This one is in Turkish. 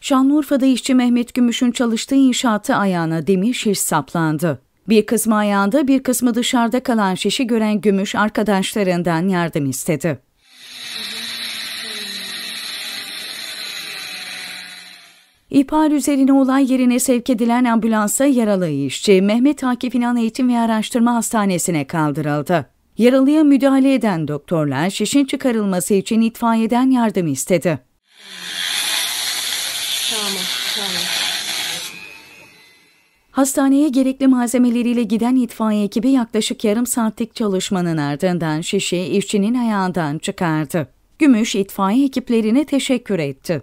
Şanlıurfa'da işçi Mehmet Gümüş'ün çalıştığı inşaatı ayağına demir şiş saplandı. Bir kısmı ayağında bir kısmı dışarıda kalan şişi gören Gümüş arkadaşlarından yardım istedi. İhbar üzerine olay yerine sevk edilen ambulansa yaralı işçi Mehmet Akif İnan Eğitim ve Araştırma Hastanesi'ne kaldırıldı. Yaralıya müdahale eden doktorlar şişin çıkarılması için itfaiyeden yardım istedi. Tamam, tamam. Hastaneye gerekli malzemeleriyle giden itfaiye ekibi yaklaşık yarım saatlik çalışmanın ardından şişi işçinin ayağından çıkardı. Gümüş itfaiye ekiplerine teşekkür etti.